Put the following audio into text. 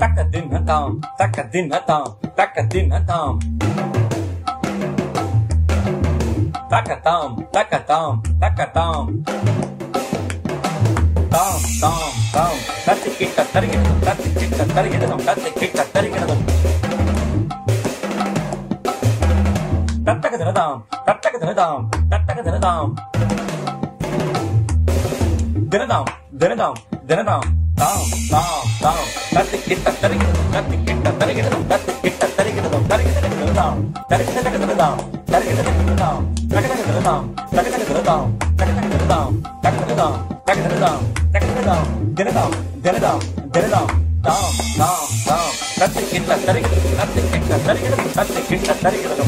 taka din hatam, taka din hatam, taka din hatam. Taka tam, taka tam, taka tam. Tam, tam, tam. Tati kita tarigidam, tati kita tarigidam, tati kita tarigidam. Tattaka dinadam, tattaka dinadam, tattaka dinadam. Dinadam, dinadam, தாம் தாம் தாம் கத்து கிட்ட தருகிறது கத்து கிட்ட தருகிறது கத்து கிட்ட தருகிறது தருகிறது தாம் தருகிறது தாம் தருகிறது தாம் தருகிறது தாம் தருகிறது தாம் தருகிறது தாம் தருகிறது தாம் தருகிறது தாம் தருகிறது தாம் தினதாம் தினதாம் தினதாம் தாம் தாம் தாம் கத்து கிட்ட தருகிறது கத்து கிட்ட தருகிறது கத்து கிட்ட தருகிறது